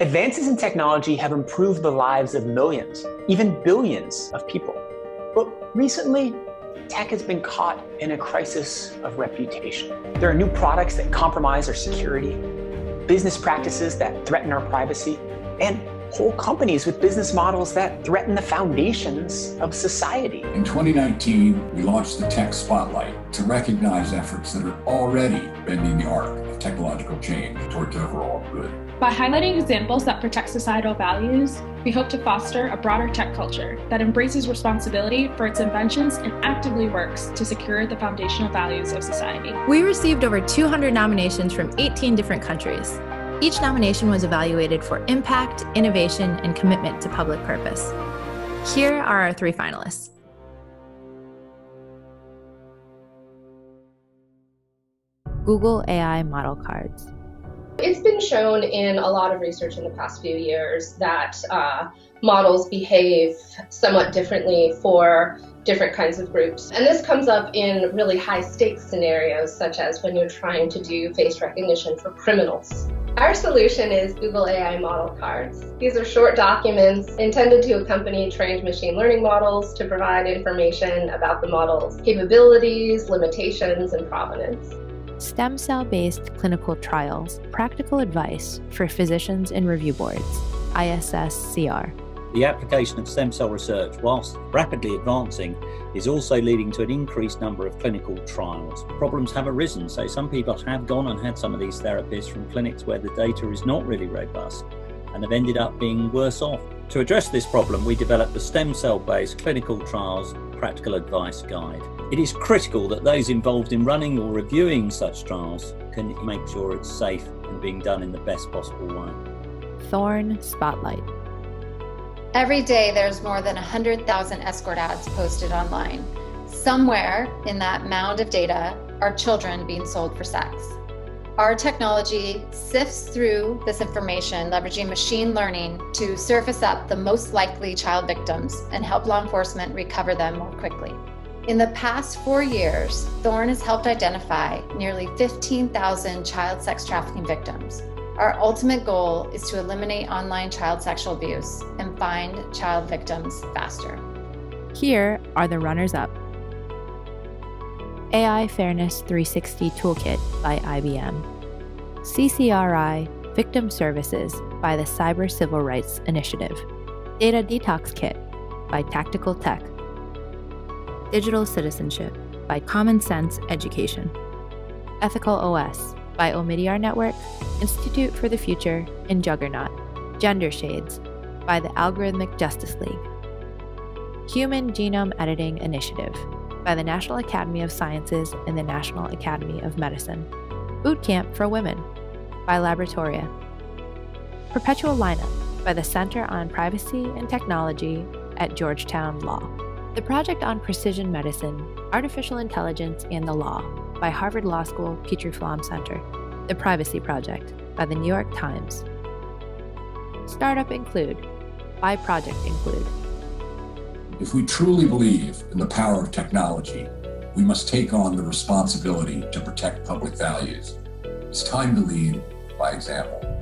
Advances in technology have improved the lives of millions, even billions of people. But recently, tech has been caught in a crisis of reputation. There are new products that compromise our security, business practices that threaten our privacy, and whole companies with business models that threaten the foundations of society. In 2019, we launched the Tech Spotlight to recognize efforts that are already bending the arc of technological change towards overall good. By highlighting examples that protect societal values, we hope to foster a broader tech culture that embraces responsibility for its inventions and actively works to secure the foundational values of society. We received over 200 nominations from 18 different countries. Each nomination was evaluated for impact, innovation, and commitment to public purpose. Here are our three finalists. Google AI Model Cards. It's been shown in a lot of research in the past few years that uh, models behave somewhat differently for different kinds of groups. And this comes up in really high stakes scenarios, such as when you're trying to do face recognition for criminals. Our solution is Google AI Model Cards. These are short documents intended to accompany trained machine learning models to provide information about the model's capabilities, limitations, and provenance stem cell based clinical trials, practical advice for physicians and review boards, ISSCR. The application of stem cell research, whilst rapidly advancing, is also leading to an increased number of clinical trials. Problems have arisen, so some people have gone and had some of these therapies from clinics where the data is not really robust and have ended up being worse off. To address this problem, we developed the stem cell based clinical trials practical advice guide. It is critical that those involved in running or reviewing such trials can make sure it's safe and being done in the best possible way. Thorn Spotlight. Every day there's more than 100,000 escort ads posted online. Somewhere in that mound of data are children being sold for sex. Our technology sifts through this information, leveraging machine learning to surface up the most likely child victims and help law enforcement recover them more quickly. In the past four years, Thorn has helped identify nearly 15,000 child sex trafficking victims. Our ultimate goal is to eliminate online child sexual abuse and find child victims faster. Here are the runners up. AI Fairness 360 Toolkit by IBM, CCRI Victim Services by the Cyber Civil Rights Initiative, Data Detox Kit by Tactical Tech, Digital Citizenship by Common Sense Education, Ethical OS by Omidyar Network, Institute for the Future, and Juggernaut, Gender Shades by the Algorithmic Justice League, Human Genome Editing Initiative by the National Academy of Sciences and the National Academy of Medicine. Boot Camp for Women by Laboratoria. Perpetual Lineup by the Center on Privacy and Technology at Georgetown Law. The Project on Precision Medicine, Artificial Intelligence and the Law by Harvard Law School Petrie Flom Center. The Privacy Project by the New York Times. Startup Include by Project Include. If we truly believe in the power of technology, we must take on the responsibility to protect public values. It's time to lead by example.